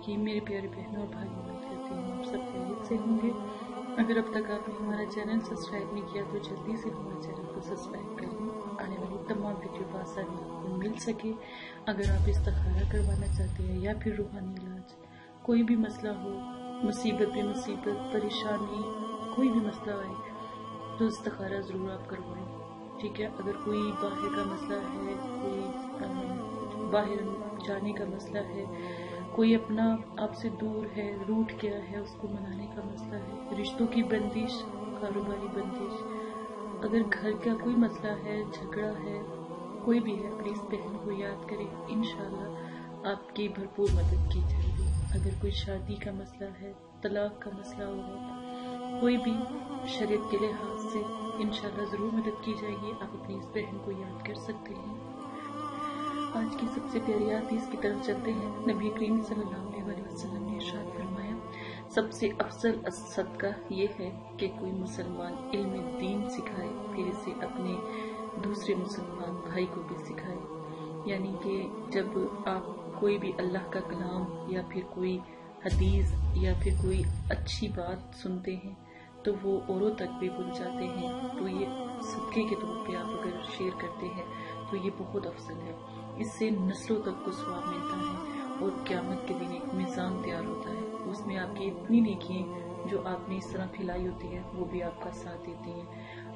الرحیم میرے پیارے بہنوں اور بھائی امید کرتی ہوں آپ سب خیریت سے ہوں گے اگر اب تک آپ نے ہمارا چینل سبسکرائب نہیں کیا تو جلدی سے ہمارے چینل کو سبسکرائب کر لیں۔ آنے والی تمام ویڈیو بآسانی آپ کو مل سکے۔ اگر آپ استخارہ کروانا چاہتے ہیں یا پھر روحانی علاج، کوئی بھی مسئلہ ہو، مصیبت پہ مصیبت، پریشانی، کوئی بھی مسئلہ آئے تو استخارہ ضرور آپ کروائیں۔ ٹھیک ہے؟ اگر کوئی باہر کا مسئلہ ہے، کوئی باہر جانے کا مسئلہ ہے کوئی اپنا آپ سے دور ہے، روٹ کیا ہے، اس کو منانے کا مسئلہ ہے۔ رشتوں کی بندش، کاروباری بندش۔ اگر گھر کا کوئی مسئلہ ہے، جھگڑا ہے، کوئی بھی ہے اپنی اس بہن کو یاد کرے انشاءاللہ آپ کی بھرپور مدد کی جائے گی۔ اگر کوئی شادی کا مسئلہ ہے، طلاق کا مسئلہ ہوگا، کوئی بھی شریعت کے لحاظ سے انشاءاللہ ضرور مدد کی جائے گی۔ آپ اپنی اس بہن کو یاد کر سکتے ہیں۔ آج کی سب سے پیاری حدیث کی طرف چلتے ہیں۔ نبی کریم صلی اللہ علیہ وسلم نے ارشاد فرمایا، سب سے افضل صدقہ یہ ہے کہ کوئی مسلمان علم دین سکھائے پھر اسے اپنے دوسرے مسلمان بھائی کو بھی سکھائے۔ یعنی کہ جب آپ کوئی بھی اللہ کا کلام یا پھر کوئی حدیث یا پھر کوئی اچھی بات سنتے ہیں، تو وہ اوروں تک بھی بھول جاتے ہیں۔ تو یہ صدقے کے طور پہ آپ اگر شیئر کرتے ہیں، تو یہ بہت افضل ہے۔ اس سے نسلوں تک کو سواب ملتا ہے اور قیامت کے دن ایک میزان تیار ہوتا ہے۔ اس میں آپ کی اتنی نیکیاں جو آپ نے اس طرح پھیلائی ہوتی ہے وہ بھی آپ کا ساتھ دیتی ہیں۔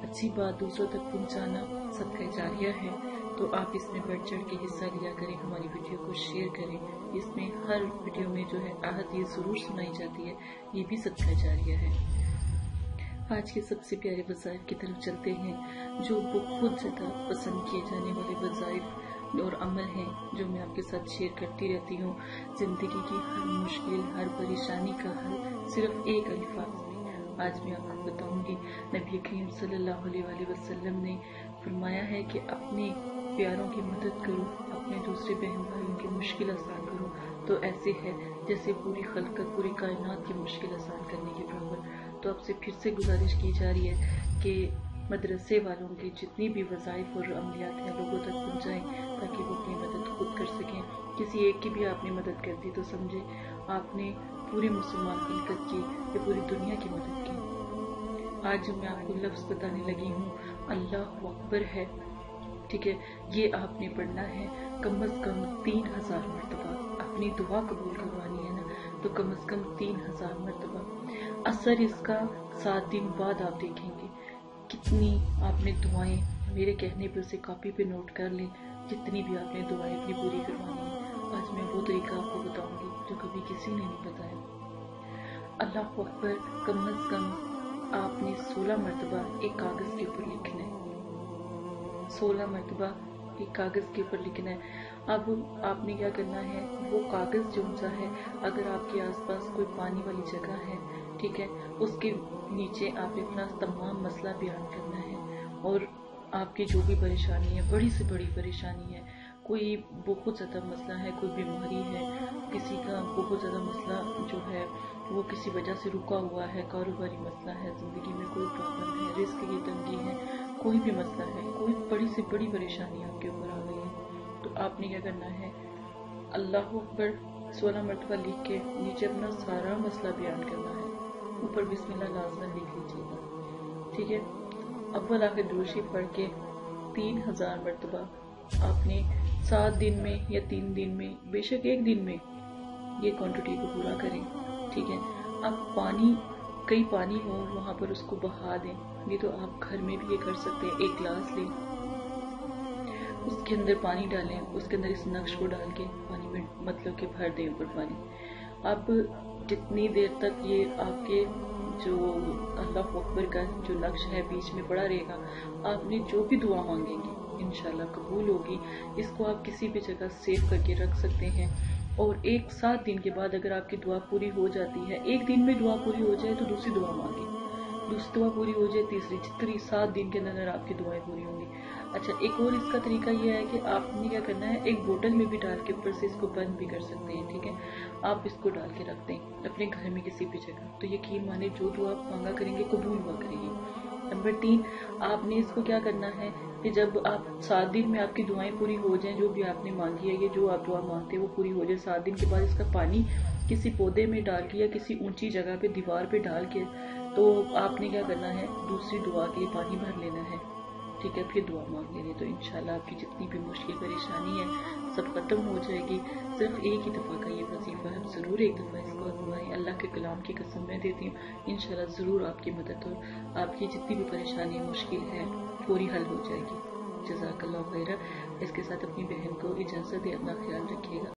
اچھی بات، دوسروں تک پہنچانا صدقہ جاریہ ہے۔ تو آپ اس میں بڑھ چڑھ کے حصہ لیا کریں، ہماری ویڈیو کو شیئر کریں۔ اس میں ہر ویڈیو میں جو ہے آہد یہ ضرور سنائی جاتی ہے، یہ بھی صدقہ جاریہ ہے۔ آج کے سب سے پیارے وظائف کی طرف چلتے ہیں، جو بہت زیادہ پسند کیے جانے والے وظائف اور عمل ہیں جو میں آپ کے ساتھ شیئر کرتی رہتی ہوں۔ زندگی کی ہر مشکل، ہر پریشانی کا حل صرف ایک الفاظ میں آج میں آپ کو بتاؤں گی، نبی کریم صلی اللہ علیہ وسلم نے فرمایا ہے کہ اپنے پیاروں کی مدد کرو، اپنے دوسرے بہن بھائیوں کی مشکل آسان کرو۔ تو ایسے ہے جیسے پوری خلقت، پوری کائنات کی مشکل آسان کرنے کے برابر۔ تو اب سے پھر سے گزارش کی جا رہی ہے کہ مدرسے والوں کے جتنی بھی وظائف اور عملیات ہیں، لوگوں تک پہنچائیں تاکہ وہ اپنی مدد خود کر سکیں۔ کسی ایک کی بھی آپ نے مدد کر دی تو سمجھے آپ نے پوری مسلمان ملکت کی یا پوری دنیا کی مدد کی۔ آج جو میں آپ کو لفظ بتانے لگی ہوں، اللہ اکبر ہے۔ ٹھیک ہے، یہ آپ نے پڑھنا ہے، کم از کم تین ہزار مرتبہ۔ اپنی دعا قبول کروانی ہے نا، تو کم از کم تین ہزار مرتبہ۔ اثر اس کا سات دن بعد آپ دیکھیں گے۔ کتنی آپ نے دعائیں میرے کہنے پر اسے کاپی پہ نوٹ کر لیں، جتنی بھی آپ نے دعائیں اپنی پوری کروانی ہے آج میں وہ طریقہ آپ کو بتاؤں گی جو کبھی کسی نے نہیں بتایا۔ اللہ اکبر، کم از کم آپ نے سولہ مرتبہ ایک کاغذ کے اوپر لکھنا ہے۔ سولہ مرتبہ ایک کاغذ کے اوپر لکھنا ہے۔ اب آپ نے کیا کرنا ہے؟ وہ کاغذ جو ہے، اگر آپ کے آس پاس کوئی پانی والی جگہ ہے، ٹھیک ہے؟ اس کے نیچے آپ اپنا تمام مسئلہ بیان کرنا ہے۔ اور آپ کی جو بھی پریشانی ہے، بڑی سے بڑی پریشانی ہے، کوئی بہت زیادہ مسئلہ ہے، کوئی بیماری ہے، کسی کا بہت زیادہ مسئلہ جو ہے، وہ کسی وجہ سے رکا ہوا ہے، کاروباری مسئلہ ہے، زندگی میں کوئی پرابلم ہے، رزق کی تنگی ہے، کوئی بھی مسئلہ ہے، کوئی بڑی سے بڑی پریشانی آپ کے اوپر آ ہے آپ نے کیا کرنا ہے؟ اللہ اکبر سولہ مرتبہ لکھ کے نیچے اپنا سارا مسئلہ بیان کرنا ہے۔ اوپر بسم اللہ لازمن لکھ لیجیے گا۔ ٹھیک ہے؟ اول آخر دروشی پڑھ کے تین ہزار مرتبہ آپ نے سات دن میں یا تین دن میں، بے شک ایک دن میں یہ کوانٹٹی کو پورا کریں۔ ٹھیک ہے؟ اب پانی، کئی پانی ہو وہاں پر اس کو بہا دیں۔ یہ تو آپ گھر میں بھی یہ کر سکتے ہیں۔ ایک گلاس لیں۔ اس کے اندر پانی ڈالیں، اس کے اندر اس نقش کو ڈال کے پانی میں مطلب کہ بھر دیں اوپر پانی۔ اب جتنی دیر تک یہ آپ کے جو اللہ اکبر کا جو نقش ہے بیچ میں پڑا رہے گا، آپ نے جو بھی دعا مانگیں گے، انشاءاللہ قبول ہوگی۔ اس کو آپ کسی بھی جگہ سیو کر کے رکھ سکتے ہیں۔ اور ایک سات دن کے بعد اگر آپ کی دعا پوری ہو جاتی ہے، ایک دن میں دعا پوری ہو جائے تو دوسری دعا مانگیں۔ دوسری دعا پوری ہو جائے، تیسری جتنی سات دن کے اندر آپ کی دعائیں پوری ہوں گی۔ اچھا ایک اور اس کا طریقہ یہ ہے کہ آپ نے کیا کرنا ہے، ایک بوٹل میں بھی ڈال کے اوپر سے اس کو بند بھی کر سکتے ہیں، ٹھیک ہے؟ آپ اس کو ڈال کے رکھ دیں اپنے گھر میں کسی بھی جگہ۔ تو یقین مانے جو دعا مانگا کریں گے، قبول ہوا کریں گے۔ نمبر تین، آپ نے اس کو کیا کرنا ہے کہ جب آپ سات دن میں آپ کی دعائیں پوری ہو جائیں، جو بھی آپ نے مانگی ہے یہ جو آپ دعا مانگتے ہیں، وہ پوری ہو جائے۔ سات دن کے بعد اس کا پانی کسی پودے میں ڈال کے یا کسی اونچی جگہ پہ دیوار پہ ڈال کے تو آپ نے کیا کرنا ہے؟ دوسری دعا کے لیے پانی بھر لینا ہے۔ ٹھیک ہے، پھر دعا مانگ لینی تو انشاءاللہ آپ کی جتنی بھی مشکل پریشانی ہے، سب ختم ہو جائے گی۔ صرف ایک ہی دفعہ کا یہ وظیفہ ہے، ضرور ایک دفعہ اس کو اپنائیں اللہ کے کلام کی قسم میں دیتی ہوں، انشاءاللہ ضرور آپ کی مدد ہو آپ کی جتنی بھی پریشانی، مشکل ہے، پوری حل ہو جائے گی۔ جزاک اللہ خیر اس کے ساتھ اپنی بہن کو اجازت دے اپنا خیال رکھیے گا۔